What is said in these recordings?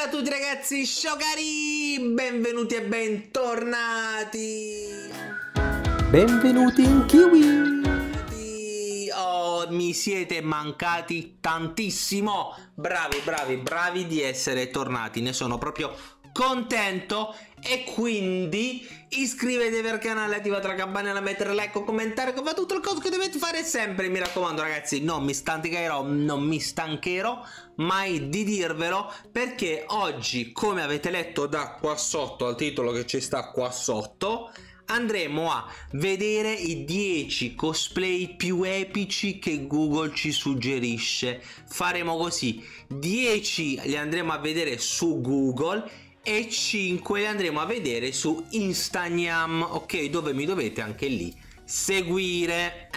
Bella a tutti ragazzi, Shokari! Benvenuti e bentornati! Benvenuti in Kiwi! Oh, mi siete mancati tantissimo! Bravi, bravi, bravi di essere tornati, ne sono proprio contento e quindi iscrivetevi al canale, attivate la campanella, mettere like, commentare, fa tutto il coso che dovete fare sempre. Mi raccomando ragazzi, non mi stancherò, non mi stancherò mai di dirvelo perché oggi, come avete letto da qua sotto, al titolo che ci sta qua sotto, andremo a vedere i 10 cosplay più epici che Google ci suggerisce. Faremo così, 10 li andremo a vedere su Google e 5 li andremo a vedere su Instagram, ok? Dove mi dovete anche lì seguire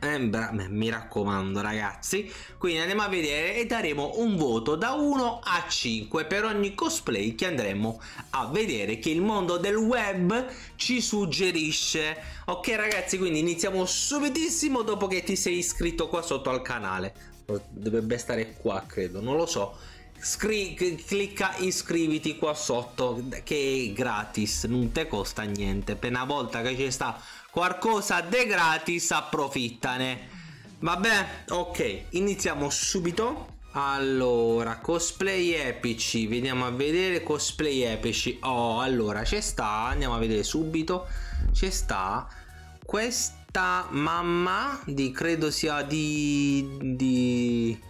eh? Eh, mi raccomando ragazzi quindi andiamo a vedere e daremo un voto da 1 a 5 per ogni cosplay che andremo a vedere che il mondo del web ci suggerisce ok ragazzi quindi iniziamo subitissimo dopo che ti sei iscritto qua sotto al canale dovrebbe stare qua credo non lo so Scri clicca iscriviti qua sotto che è gratis non te costa niente. Per una volta che ci sta qualcosa de gratis approfittane. Vabbè ok iniziamo subito. Allora cosplay epici. Vediamo a vedere cosplay epici. Oh allora ci sta. Andiamo a vedere subito. Ci sta questa mamma di credo sia di di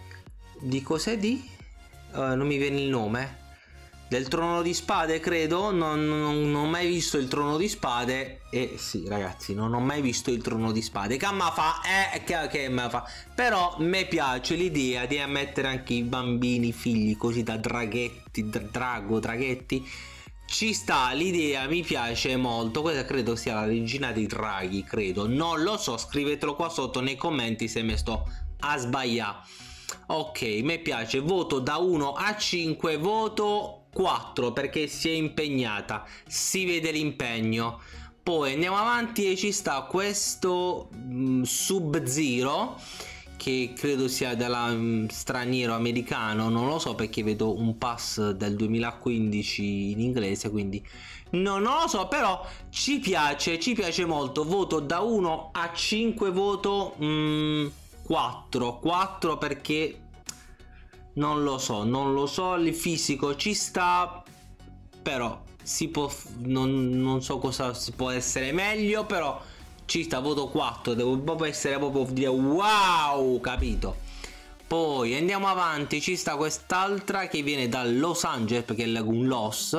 di cos'è di uh, non mi viene il nome. Del trono di spade credo. Non, non, non, ho mai visto il trono di spade. E eh, sì ragazzi non ho mai visto il trono di spade. Che ma fa? Eh che, che ma fa? Però mi piace l'idea di mettere anche i bambini figli così da draghetti drago draghetti. Ci sta l'idea mi piace molto. Questa credo sia la regina dei draghi credo. Non lo so scrivetelo qua sotto nei commenti se mi sto a sbagliare ok mi piace. Voto da 1 a 5 voto 4 perché si è impegnata. Si vede l'impegno. Poi andiamo avanti e ci sta questo mm, sub zero che credo sia della mm, straniero americano. Non lo so perché vedo un pass del 2015 in inglese quindi no, non lo so però ci piace ci piace molto. Voto da 1 a 5 voto mm, 4 4 perché non lo so non lo so il fisico ci sta però si può non, non so cosa si può essere meglio però ci sta voto 4 devo proprio essere proprio dire wow capito? Poi andiamo avanti ci sta quest'altra che viene da Los Angeles perché è un Los.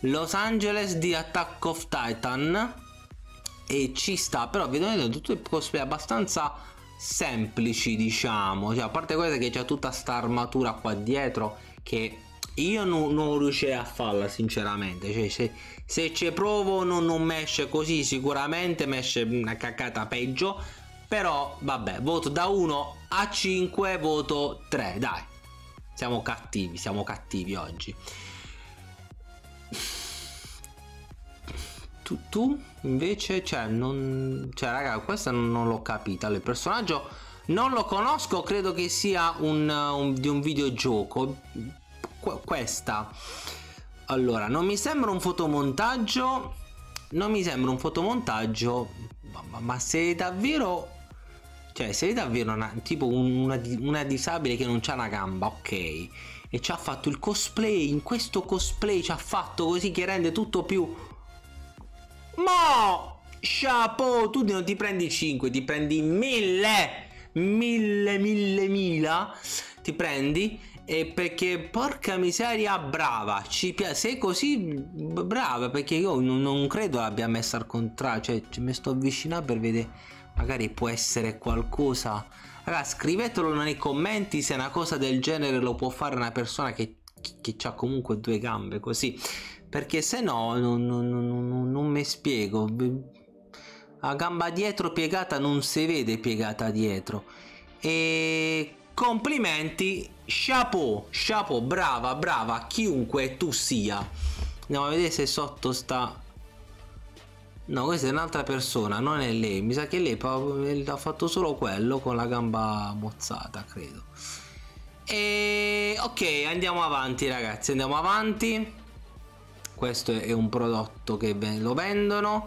Los Angeles di Attack of Titan. E ci sta però vedete tutto il cosplay abbastanza semplici diciamo. Cioè, a parte questa che c'è tutta sta armatura qua dietro che io non, non riuscirei a farla sinceramente. Cioè, se, se ci provo non, non mi esce così sicuramente mi esce una caccata peggio. Però vabbè voto da 1 a 5 voto 3 dai siamo cattivi siamo cattivi oggi tu, tu invece? Cioè non cioè raga questa non, l'ho capita. Il personaggio non lo conosco credo che sia un, un, di un videogioco. Qu questa. Allora non mi sembra un fotomontaggio non mi sembra un fotomontaggio ma, ma se davvero cioè se davvero una, tipo una, una disabile che non c'ha una gamba ok. E ci ha fatto il cosplay in questo cosplay ci ha fatto così che rende tutto più Mo! Chapeau, tu non ti prendi 5, ti prendi 1000, 1000, 1000, 1000, ti prendi e perché porca miseria brava ci piace sei così brava perché io non, non credo l'abbia messa al contrario cioè mi sto avvicinando per vedere magari può essere qualcosa ragazzi scrivetelo nei commenti se una cosa del genere lo può fare una persona che, che ha comunque due gambe così perché se no non, non, non, non mi spiego. La gamba dietro piegata non si vede piegata dietro. E complimenti chapeau chapeau brava brava chiunque tu sia. Andiamo a vedere se sotto sta no questa è un'altra persona non è lei. Mi sa che lei ha fatto solo quello con la gamba mozzata credo. E ok, andiamo avanti ragazzi, andiamo avanti. Questo è un prodotto che lo vendono.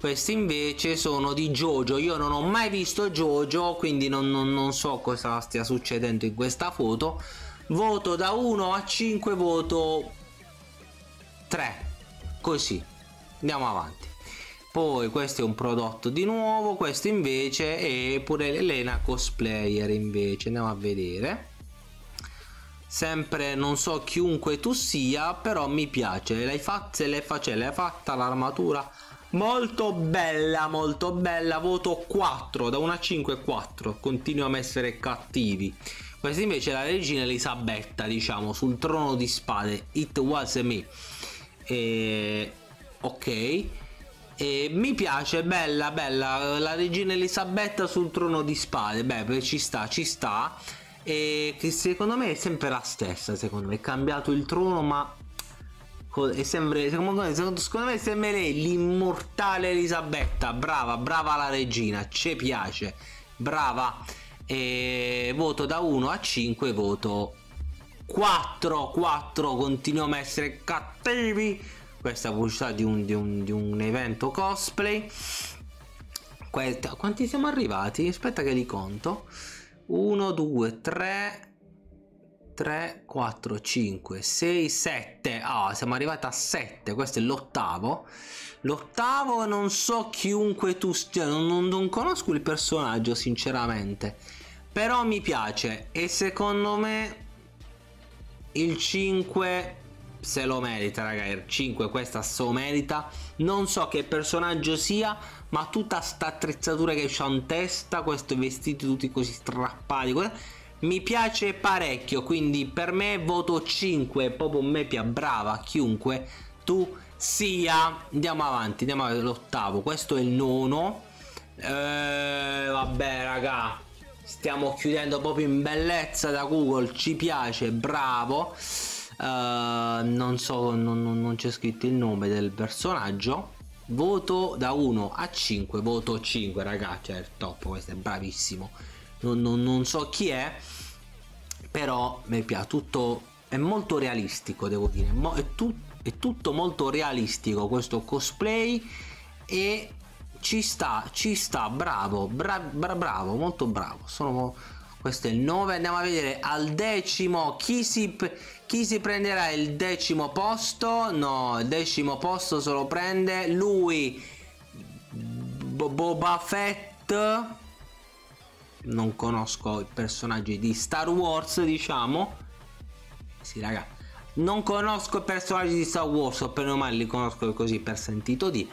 Questi invece sono di Jojo. Io non ho mai visto Jojo, quindi non, non, non so cosa stia succedendo in questa foto. Voto da 1 a 5, voto 3. Così. Andiamo avanti. Poi questo è un prodotto di nuovo, questo invece è pure l'Elena cosplayer invece, andiamo a vedere sempre non so chiunque tu sia però mi piace. L'hai fatta l'hai fatta l'hai fatta l'armatura. Molto bella molto bella. Voto 4 da 1 a 5 4 continuiamo a essere cattivi. Questa invece è la regina Elisabetta diciamo sul trono di spade. It was me. E... ok. E mi piace bella bella. La regina Elisabetta sul trono di spade. Beh ci sta ci sta e che secondo me è sempre la stessa secondo me. È cambiato il trono ma è sempre secondo me, secondo me è sempre lei l'immortale Elisabetta. Brava brava la regina ci piace. Brava. E voto da 1 a 5 voto 4 4 continuiamo a essere cattivi. Questa pubblicità di un, di un, di un evento cosplay. Quanti siamo arrivati? Aspetta che li conto 1, 2, 3, 3, 4, 5, 6, 7. Ah, siamo arrivati a 7. Questo è l'ottavo. L'ottavo non so chiunque tu stia. Non, non, non, conosco il personaggio, sinceramente. Però mi piace. E secondo me il 5 se lo merita, ragazzi. Il 5 questa lo merita. Non so che personaggio sia ma tutta sta attrezzatura che c'ha in testa, questi vestiti tutti così strappati, mi piace parecchio, quindi per me voto 5, proprio me piace, brava, chiunque tu sia. Andiamo avanti, andiamo all'ottavo, questo è il nono. Eh, vabbè raga, stiamo chiudendo proprio in bellezza da Google, ci piace, bravo. Uh, non so, non, non c'è scritto il nome del personaggio. Voto da 1 a 5 voto 5 ragazzi è top questo è bravissimo. Non, non, non so chi è però mi piace tutto è molto realistico devo dire. È, tu, è tutto molto realistico questo cosplay e ci sta ci sta bravo bra, bra, bravo molto bravo sono questo è il 9 andiamo a vedere al decimo chi si, chi si prenderà il decimo posto? No il decimo posto se lo prende lui. Boba Fett. Non conosco i personaggi di Star Wars diciamo. Sì raga. Non conosco i personaggi di Star Wars o per male li conosco così per sentito di.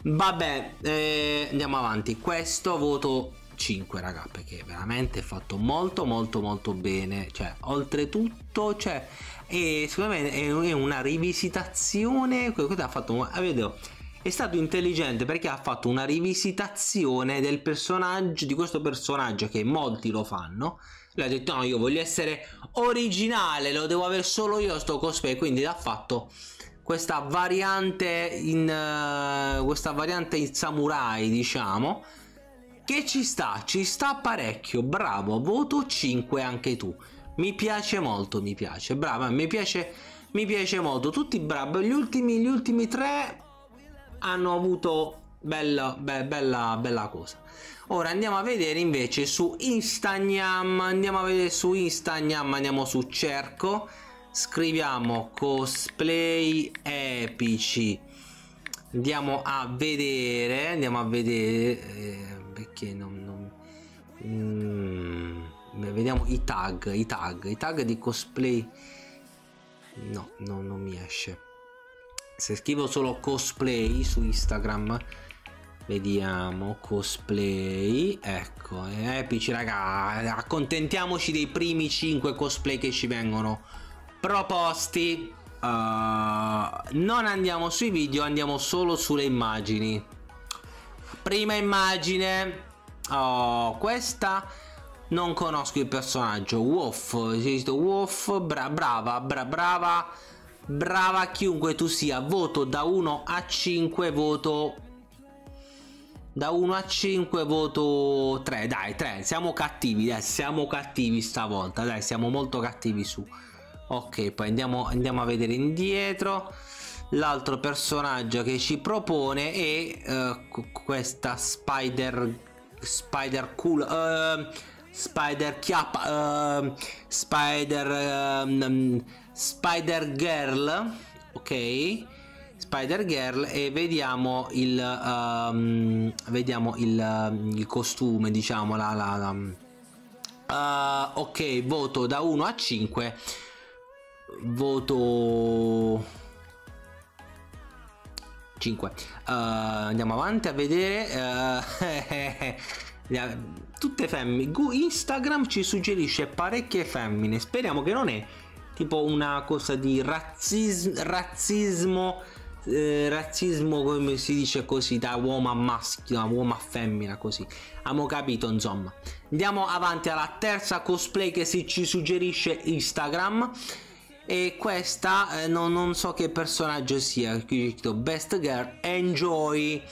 Vabbè eh, andiamo avanti. Questo voto 5 raga perché veramente è fatto molto molto molto bene. Cioè oltretutto cioè e secondo me è una rivisitazione quello ha fatto vedo, è stato intelligente perché ha fatto una rivisitazione del personaggio di questo personaggio che molti lo fanno. Lui ha detto no io voglio essere originale lo devo avere solo io sto cosplay. Quindi ha fatto questa variante in uh, questa variante in samurai diciamo che ci sta, ci sta parecchio, bravo, voto 5 anche tu. Mi piace molto, mi piace, brava, mi piace, mi piace molto, tutti bravi. Gli ultimi, gli ultimi tre hanno avuto bella, be, bella, bella cosa. Ora andiamo a vedere invece su Instagram, andiamo a vedere su Instagram, andiamo su cerco, scriviamo cosplay epici. Andiamo a vedere, andiamo a vedere... Eh, perché non, non mm, vediamo i tag i tag i tag di cosplay no, no non mi esce. Se scrivo solo cosplay su instagram vediamo cosplay ecco epici raga accontentiamoci dei primi 5 cosplay che ci vengono proposti. Uh, non andiamo sui video andiamo solo sulle immagini. Prima immagine. Oh, questa non conosco il personaggio. Wolf, Wolf, bra brava, bra brava, brava chiunque tu sia. Voto da 1 a 5, voto da 1 a 5 voto 3 dai 3 siamo cattivi dai siamo cattivi stavolta. Dai siamo molto cattivi su. Ok poi andiamo, andiamo a vedere indietro. L'altro personaggio che ci propone è uh, questa spider spider cool uh, spider chiappa uh, spider um, spider girl ok? Spider Girl e vediamo il, um, vediamo il, il, costume, diciamo, la, la, la uh, ok, voto da 1 a 5, voto 5. Uh, andiamo avanti a vedere. Uh, tutte femmine. Instagram ci suggerisce parecchie femmine. Speriamo che non è tipo una cosa di razzismo, razzismo eh, razzismo come si dice così da uomo a maschio da uomo a femmina così abbiamo capito insomma andiamo avanti alla terza cosplay che si ci suggerisce instagram e questa eh, non, non, so che personaggio sia qui scritto best girl enjoy.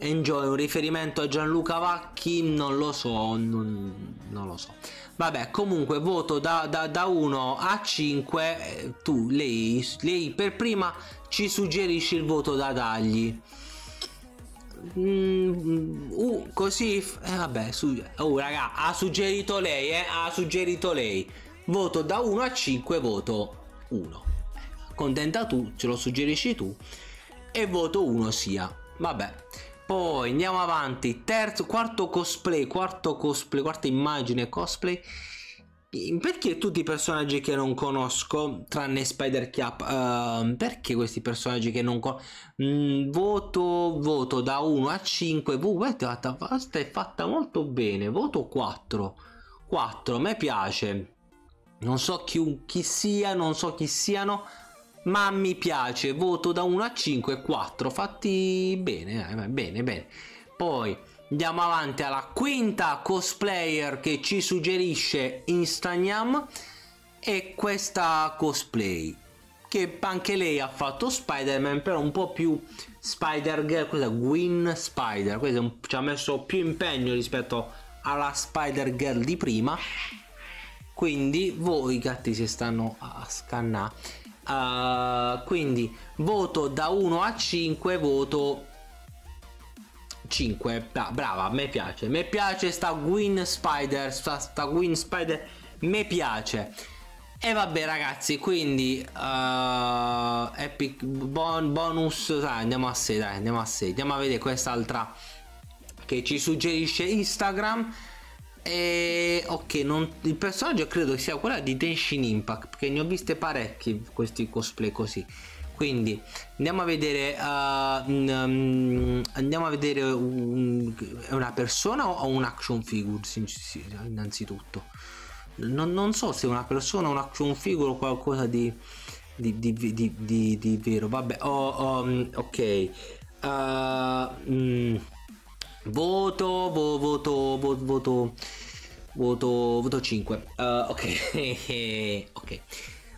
Enjoy un riferimento a Gianluca Vacchi non lo so non, non lo so. Vabbè comunque voto da, da, da 1 a 5 eh, tu lei, lei per prima ci suggerisci il voto da dargli. Mm, uh, così eh, vabbè su, oh raga ha suggerito lei eh ha suggerito lei. Voto da 1 a 5 voto 1 contenta tu ce lo suggerisci tu e voto 1 sia vabbè poi andiamo avanti terzo quarto cosplay quarto cosplay quarta immagine cosplay perché tutti i personaggi che non conosco, tranne Spider Cap, uh, perché questi personaggi che non conosco? Mm, voto, voto da 1 a 5. Questa è fatta molto bene. Voto 4. 4, a me piace. Non so chi, chi sia, non so chi siano, ma mi piace. Voto da 1 a 5, 4. Fatti bene, eh, bene, bene. Poi Andiamo avanti alla quinta cosplayer che ci suggerisce Instagram e questa cosplay che anche lei ha fatto Spider-Man però un po' più Spider-Girl, questa Gwen Spider, questa ci ha messo più impegno rispetto alla Spider-Girl di prima quindi voi gatti si stanno a scannare uh, quindi voto da 1 a 5 voto 5 ah, brava a me piace. Me piace sta Gwyn Spider sta, sta Gwyn Spider mi piace. E vabbè ragazzi quindi uh, epic bon, bonus dai, andiamo a 6 dai andiamo a 6 andiamo a vedere quest'altra che ci suggerisce Instagram e ok non, il personaggio credo sia quella di Denshin Impact perché ne ho viste parecchi questi cosplay così. Quindi andiamo a vedere uh, um, andiamo a vedere un, una persona o un action figure innanzitutto. Non, non, so se è una persona un action figure o qualcosa di di, di, di, vero. Vabbè oh, um, ok. Uh, mm, voto vo, voto vo, voto voto voto 5 uh, ok. Ok.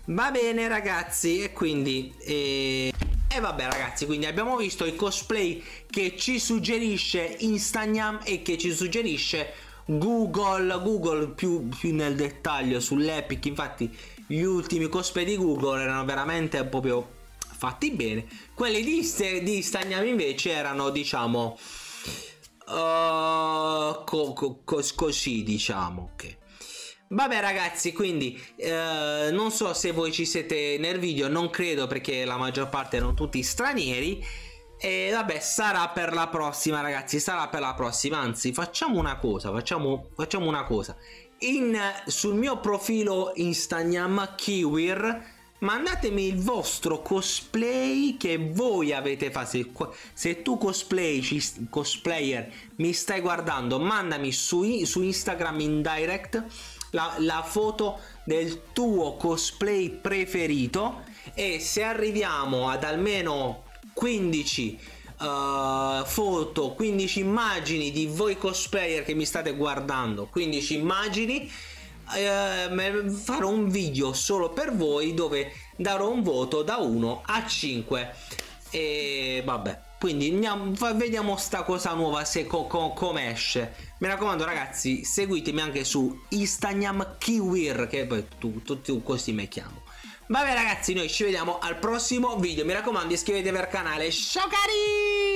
Va bene ragazzi. E quindi... E... E vabbè ragazzi, quindi abbiamo visto il cosplay che ci suggerisce Instagram e che ci suggerisce Google, Google più, più nel dettaglio sull'Epic, infatti gli ultimi cosplay di Google erano veramente proprio fatti bene, quelli di, di Instagram invece erano diciamo uh, co, co, co, così diciamo che... Vabbè ragazzi, quindi eh, non so se voi ci siete nel video, non credo perché la maggior parte erano tutti stranieri. E vabbè, sarà per la prossima ragazzi, sarà per la prossima. Anzi, facciamo una cosa, facciamo, facciamo una cosa. In, sul mio profilo Instagram, Kiwir, mandatemi il vostro cosplay che voi avete fatto. Se, tu cosplay, cosplayer mi stai guardando, mandami su, su Instagram in direct la, la foto del tuo cosplay preferito e se arriviamo ad almeno 15 uh, eh, foto 15 immagini di voi cosplayer che mi state guardando 15 immagini eh, farò un video solo per voi dove darò un voto da 1 a 5 e vabbè Quindi vediamo sta cosa nuova se co co come esce. Mi raccomando ragazzi, seguitemi anche su Instagram Kiwir, che poi tu, tutti così mi chiamo. Vabbè ragazzi, noi ci vediamo al prossimo video. Mi raccomando iscrivetevi al canale. Ciao cari!